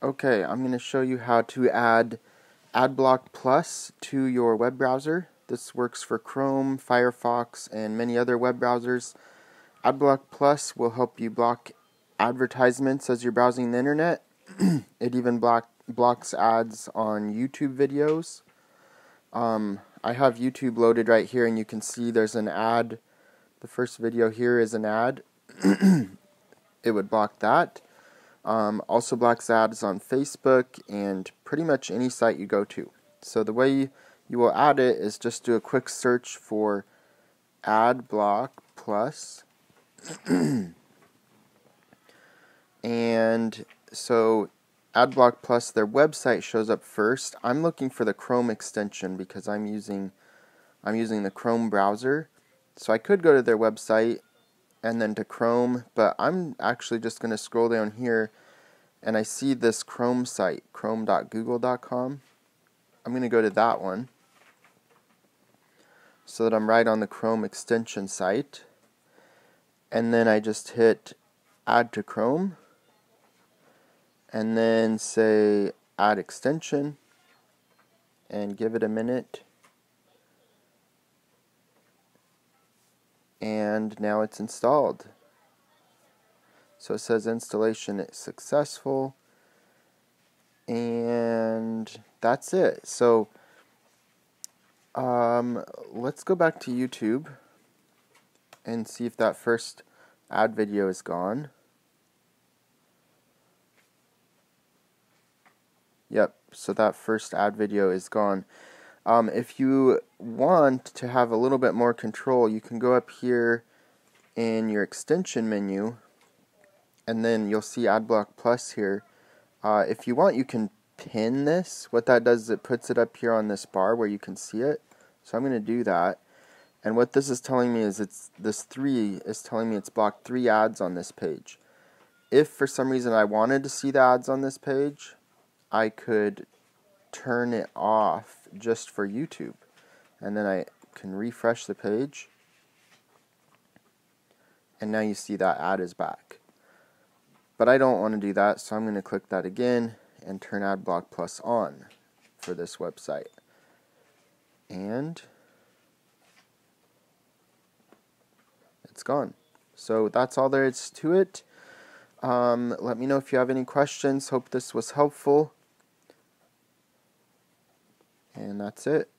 Okay, I'm going to show you how to add AdBlock Plus to your web browser. This works for Chrome, Firefox, and many other web browsers. AdBlock Plus will help you block advertisements as you're browsing the internet. it even block, blocks ads on YouTube videos. Um, I have YouTube loaded right here, and you can see there's an ad. The first video here is an ad. it would block that. Um, also blocks ads on Facebook and pretty much any site you go to. So the way you will add it is just do a quick search for AdBlock Plus. and so AdBlock Plus, their website shows up first. I'm looking for the Chrome extension because I'm using I'm using the Chrome browser. So I could go to their website and then to Chrome, but I'm actually just going to scroll down here and I see this Chrome site, chrome.google.com. I'm going to go to that one so that I'm right on the Chrome extension site. And then I just hit add to Chrome and then say add extension and give it a minute. And now it's installed. So it says installation is successful and that's it. So um, let's go back to YouTube and see if that first ad video is gone. Yep, so that first ad video is gone. Um, if you want to have a little bit more control, you can go up here in your extension menu and then you'll see AdBlock Plus here. Uh, if you want, you can pin this. What that does is it puts it up here on this bar where you can see it. So I'm going to do that. And what this is telling me is it's this 3 is telling me it's blocked 3 ads on this page. If for some reason I wanted to see the ads on this page, I could turn it off just for YouTube. And then I can refresh the page. And now you see that ad is back. But I don't want to do that, so I'm going to click that again and turn AdBlock Plus on for this website. And it's gone. So that's all there is to it. Um, let me know if you have any questions. Hope this was helpful. And that's it.